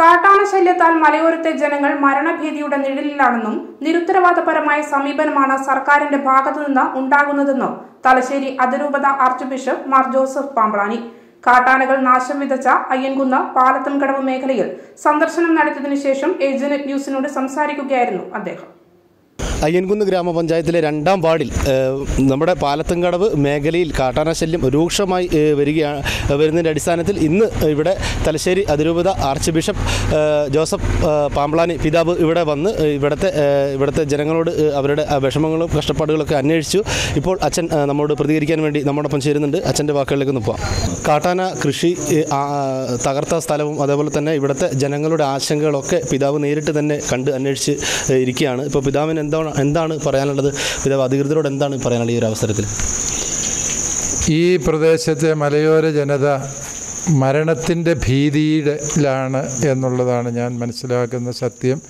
കാട്ടാന ശല്യത്താൽ മലയോരത്തെ ജനങ്ങൾ മരണഭീതിയുടെ നിഴലിലാണെന്നും നിരുത്തരവാദപരമായ സമീപനമാണ് സർക്കാരിന്റെ ഭാഗത്തുനിന്ന് ഉണ്ടാകുന്നതെന്നും തലശ്ശേരി അതിരൂപത archbishop Mar Joseph Pamplany കാട്ടാനകൾ നാശം വിതച്ച അയ്യൻകുന്ന് പാലത്തുംകടവ് മേഖലയിൽ സന്ദർശനം നടത്തിയതിനു ശേഷം ഏജന്റ് ന്യൂസിനോട് സംസാരിക്കുകയായിരുന്നു അദ്ദേഹം. അയ്യൻകുന്ന് ഗ്രാമപഞ്ചായത്തിലെ രണ്ടാം വാർഡിൽ നമ്മുടെ പാലത്തുംകടവ് മേഖലയിൽ കാട്ടാനശല്യം രൂക്ഷമായി വരികയാണ് വരുന്നതിന്റെ അടിസ്ഥാനത്തിൽ ഇന്ന് ഇവിടെ തലശ്ശേരി അതിരൂപത ആർച്ച് ബിഷപ്പ് ജോസഫ് പാമ്പ്ളാനി പിതാവ് ഇവിടെ വന്ന് ഇവിടുത്തെ ഇവിടുത്തെ ജനങ്ങളോട് അവരുടെ വിഷമങ്ങളും കഷ്ടപ്പാടുകളൊക്കെ അന്വേഷിച്ചു. ഇപ്പോൾ അച്ഛൻ നമ്മോട് പ്രതികരിക്കാൻ വേണ്ടി നമ്മോടൊപ്പം ചേരുന്നുണ്ട്. അച്ഛന്റെ വാക്കുകളിലേക്ക് ഒന്ന് പോവാം. കാട്ടാന കൃഷി തകർത്ത സ്ഥലവും അതേപോലെ തന്നെ ഇവിടുത്തെ ജനങ്ങളുടെ ആശങ്കകളൊക്കെ പിതാവ് നേരിട്ട് തന്നെ കണ്ട് അന്വേഷിച്ച് ഇരിക്കുകയാണ്. ഇപ്പോൾ പിതാവിന് എന്താണ് എന്താണ് പറയാനുള്ളത്? പിതാവ് അധികൃതരോട് എന്താണ് പറയാനുള്ളത് ഈ ഒരു അവസരത്തിൽ? ഈ പ്രദേശത്തെ മലയോര ജനത മരണത്തിന്റെ ഭീതിയിലാണ് എന്നുള്ളതാണ് ഞാൻ മനസ്സിലാക്കുന്ന സത്യം.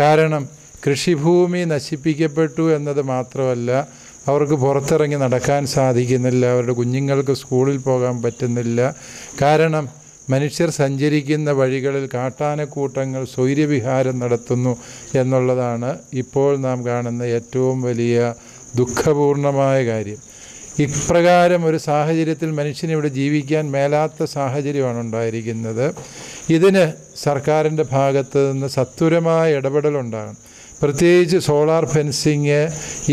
കാരണം കൃഷിഭൂമി നശിപ്പിക്കപ്പെട്ടു എന്നത് മാത്രമല്ല അവർക്ക് പുറത്തിറങ്ങി നടക്കാൻ സാധിക്കുന്നില്ല അവരുടെ കുഞ്ഞുങ്ങൾക്ക് സ്കൂളിൽ പോകാൻ പറ്റുന്നില്ല. കാരണം മനുഷ്യർ സഞ്ചരിക്കുന്ന വഴികളിൽ കാട്ടാനക്കൂട്ടങ്ങൾ സ്വൈര്യവിഹാരം നടത്തുന്നു എന്നുള്ളതാണ് ഇപ്പോൾ നാം കാണുന്ന ഏറ്റവും വലിയ ദുഃഖപൂർണമായ കാര്യം. ഇപ്രകാരം ഒരു സാഹചര്യത്തിൽ മനുഷ്യനിവിടെ ജീവിക്കാൻ മേലാത്ത സാഹചര്യമാണ് ഉണ്ടായിരിക്കുന്നത്. ഇതിന് സർക്കാരിന്റെ ഭാഗത്ത് നിന്ന് സത്വരമായ ഇടപെടലുണ്ടാകണം. പ്രത്യേകിച്ച് സോളാർ ഫെൻസിങ്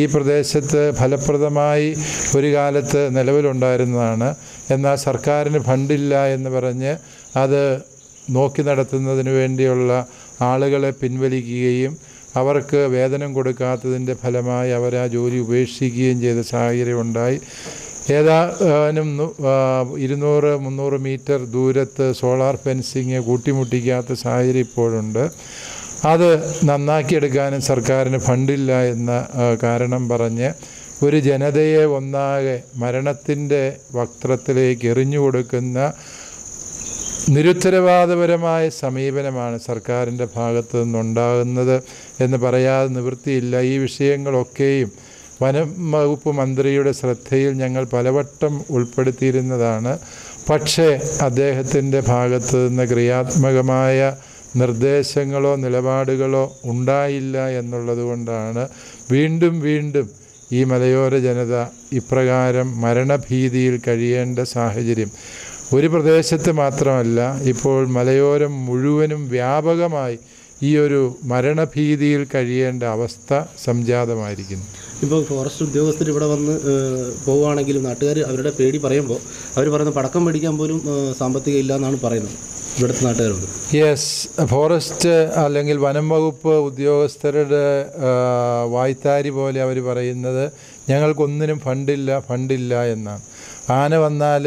ഈ പ്രദേശത്ത് ഫലപ്രദമായി ഒരു കാലത്ത് നിലവിലുണ്ടായിരുന്നതാണ്. എന്നാൽ സർക്കാരിന് ഫണ്ടില്ല എന്ന് പറഞ്ഞ് അത് നോക്കി നടത്തുന്നതിന് വേണ്ടിയുള്ള ആളുകളെ പിൻവലിക്കുകയും അവർക്ക് വേതനം കൊടുക്കാത്തതിന്റെ ഫലമായി അവർ ആ ജോലി ഉപേക്ഷിക്കുകയും ചെയ്ത സാഹചര്യം ഉണ്ടായി. ഏതാനും ഇരുന്നൂറ് മുന്നൂറ് മീറ്റർ ദൂരത്ത് സോളാർ ഫെൻസിങ് കൂട്ടിമുട്ടിക്കാത്ത സാഹചര്യം ഇപ്പോഴുണ്ട്. അത് നന്നാക്കിയെടുക്കാനും സർക്കാരിന് ഫണ്ടില്ല എന്ന കാരണം പറഞ്ഞ് ഒരു ജനതയെ ഒന്നാകെ മരണത്തിന്റെ വക്ത്രത്തിലേക്ക് എറിഞ്ഞു കൊടുക്കുന്ന നിരുത്തരവാദപരമായ സമീപനമാണ് സർക്കാരിന്റെ ഭാഗത്തു നിന്നുണ്ടാകുന്നത് എന്ന് പറയാതെ നിവൃത്തിയില്ല. ഈ വിഷയങ്ങളൊക്കെയും വനം വകുപ്പ് മന്ത്രിയുടെ ശ്രദ്ധയിൽ ഞങ്ങൾ പലവട്ടം ഉൾപ്പെടുത്തിയിരുന്നതാണ്. പക്ഷേ അദ്ദേഹത്തിന്റെ ഭാഗത്തു നിന്ന് ക്രിയാത്മകമായ നിർദ്ദേശങ്ങളോ നിലപാടുകളോ ഉണ്ടായില്ല എന്നുള്ളതുകൊണ്ടാണ് വീണ്ടും വീണ്ടും ഈ മലയോര ജനത ഇപ്രകാരം മരണഭീതിയിൽ കഴിയേണ്ട സാഹചര്യം. ഒരു പ്രദേശത്ത് മാത്രമല്ല ഇപ്പോൾ മലയോരം മുഴുവനും വ്യാപകമായി ഈ ഒരു മരണഭീതിയിൽ കഴിയേണ്ട അവസ്ഥ സംജാതമായിരിക്കുന്നു. ഇപ്പോൾ ഫോറസ്റ്റ് ഉദ്യോഗസ്ഥർ ഇവിടെ വന്ന് പോവുകയാണെങ്കിലും നാട്ടുകാർ അവരുടെ പേടി പറയുമ്പോൾ അവർ പറയുന്ന പടക്കം മേടിക്കാൻ പോലും സാമ്പത്തികം ഇല്ല എന്നാണ് പറയുന്നത്. ഇവിടുത്തെ നാട്ടുകാരോട് യെസ് ഫോറസ്റ്റ് അല്ലെങ്കിൽ വനം വകുപ്പ് ഉദ്യോഗസ്ഥരുടെ വായ്ത്താരി പോലെ അവർ പറയുന്നത് ഞങ്ങൾക്കൊന്നിനും ഫണ്ടില്ല ഫണ്ടില്ല എന്നാണ്. ആന വന്നാൽ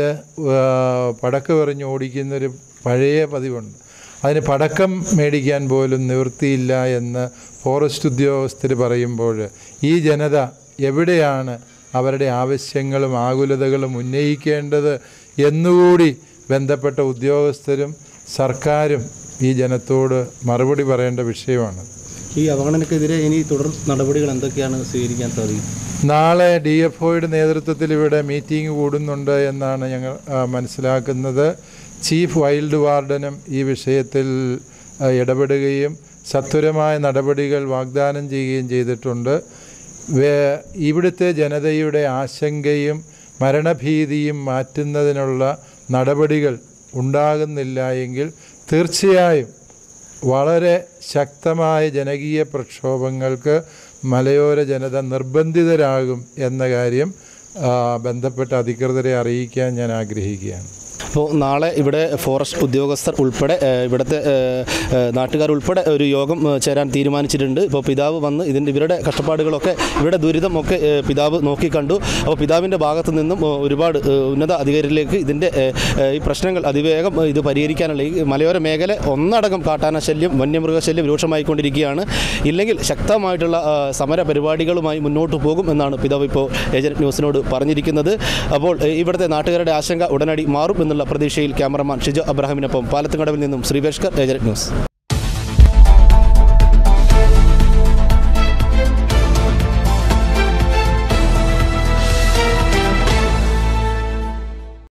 പടക്കം എറിഞ്ഞ് ഓടിക്കുന്നൊരു പഴയ പതിവുണ്ട്. അതിന് പടക്കം മേടിക്കാൻ പോലും നിവൃത്തിയില്ല എന്ന് ഫോറസ്റ്റ് ഉദ്യോഗസ്ഥർ പറയുമ്പോൾ ഈ ജനത എവിടെയാണ് അവരുടെ ആവശ്യങ്ങളും ആകുലതകളും ഉന്നയിക്കേണ്ടത് എന്നുകൂടി ബന്ധപ്പെട്ട ഉദ്യോഗസ്ഥരും സർക്കാരും ഈ ജനത്തോട് മറുപടി പറയേണ്ട വിഷയമാണ്. ഈ അവഗണനക്കെതിരെ ഇനി തുടർ നടപടികൾ എന്തൊക്കെയാണ് സ്വീകരിക്കാൻ സാധിക്കും? നാളെ ഡി എഫ് ഒയുടെ നേതൃത്വത്തിൽ ഇവിടെ മീറ്റിംഗ് കൂടുന്നുണ്ട് എന്നാണ് ഞങ്ങൾ മനസ്സിലാക്കുന്നത്. ചീഫ് വൈൽഡ് വാർഡനും ഈ വിഷയത്തിൽ ഇടപെടുകയും സത്വരമായ നടപടികൾ വാഗ്ദാനം ചെയ്യുകയും ചെയ്തിട്ടുണ്ട്. ഇവിടുത്തെ ജനതയുടെ ആശങ്കയും മരണഭീതിയും മാറ്റുന്നതിനുള്ള നടപടികൾ ഉണ്ടാകുന്നില്ല എങ്കിൽ തീർച്ചയായും വളരെ ശക്തമായ ജനകീയ പ്രക്ഷോഭങ്ങൾക്ക് മലയോര ജനത നിർബന്ധിതരാകും എന്ന കാര്യം ബന്ധപ്പെട്ട അധികൃതരെ അറിയിക്കാൻ ഞാൻ ആഗ്രഹിക്കുകയാണ്. അപ്പോൾ നാളെ ഇവിടെ ഫോറസ്റ്റ് ഉദ്യോഗസ്ഥർ ഉൾപ്പെടെ ഇവിടുത്തെ ഉൾപ്പെടെ ഒരു യോഗം ചേരാൻ തീരുമാനിച്ചിട്ടുണ്ട്. ഇപ്പോൾ പിതാവ് വന്ന് ഇതിന്റെ ഇവരുടെ കഷ്ടപ്പാടുകളൊക്കെ ഇവരുടെ ദുരിതമൊക്കെ പിതാവ് നോക്കി പിതാവ് നോക്കിക്കണ്ടു അപ്പോൾ പിതാവിന്റെ ഭാഗത്തു നിന്നും ഒരുപാട് ഉന്നത അധികാരികളിലേക്ക് ഇതിന്റെ ഈ പ്രശ്നങ്ങൾ അതിവേഗം ഇത് പരിഹരിക്കാനുള്ള ഈ മലയോര മേഖല ഒന്നടങ്കം കാട്ടാന ശല്യം വന്യമൃഗശല്യം രൂക്ഷമായിക്കൊണ്ടിരിക്കുകയാണ്. ഇല്ലെങ്കിൽ ശക്തമായിട്ടുള്ള സമര പരിപാടികളുമായി മുന്നോട്ട് പോകും എന്നാണ് പിതാവ് ഇപ്പോൾ ഏജന്റ് ന്യൂസിനോട് പറഞ്ഞിരിക്കുന്നത്. അപ്പോൾ ഇവിടുത്തെ നാട്ടുകാരുടെ ആശങ്ക ഉടനടി മാറും എന്നുള്ള പ്രതീക്ഷയിൽ ക്യാമറമാൻ ഷിജോ അബ്രഹാമിനൊപ്പം പാലത്തുകടവിൽ നിന്നും ശ്രീവേഷ്കർ ഏജന്റ് ന്യൂസ്.